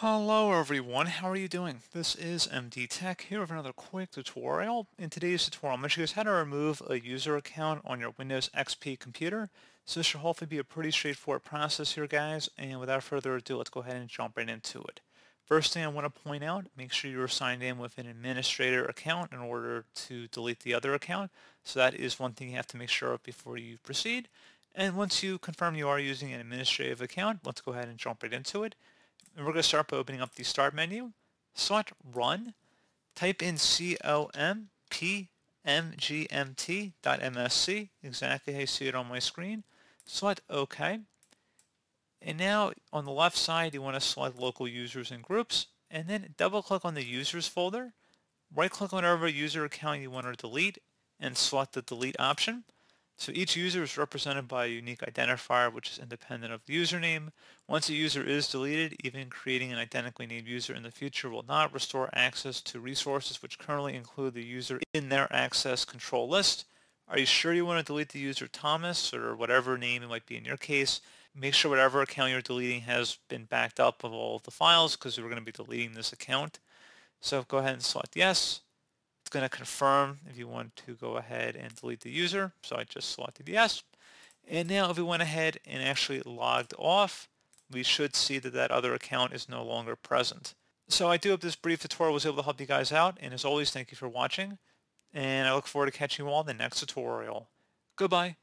Hello everyone, how are you doing? This is MD Tech here with another quick tutorial. In today's tutorial, I'm going to show you how to remove a user account on your Windows XP computer. So this should hopefully be a pretty straightforward process here guys, and without further ado, let's go ahead and jump right into it. First thing I want to point out, make sure you're signed in with an administrator account in order to delete the other account. So that is one thing you have to make sure of before you proceed. And once you confirm you are using an administrative account, let's go ahead and jump right into it. And we're going to start by opening up the Start menu. Select Run. Type in compmgmt.msc, exactly how you see it on my screen. Select OK. And now on the left side, you want to select Local Users and Groups, and then double-click on the Users folder. Right-click on whatever user account you want to delete, and select the Delete option. So each user is represented by a unique identifier which is independent of the username. Once a user is deleted, even creating an identically named user in the future will not restore access to resources which currently include the user in their access control list. Are you sure you want to delete the user Thomas or whatever name it might be in your case? Make sure whatever account you're deleting has been backed up of all of the files because we're going to be deleting this account. So go ahead and select yes. It's going to confirm if you want to go ahead and delete the user. So I just selected yes. And now if we went ahead and actually logged off, we should see that that other account is no longer present. So I do hope this brief tutorial was able to help you guys out. And as always, thank you for watching. And I look forward to catching you all in the next tutorial. Goodbye.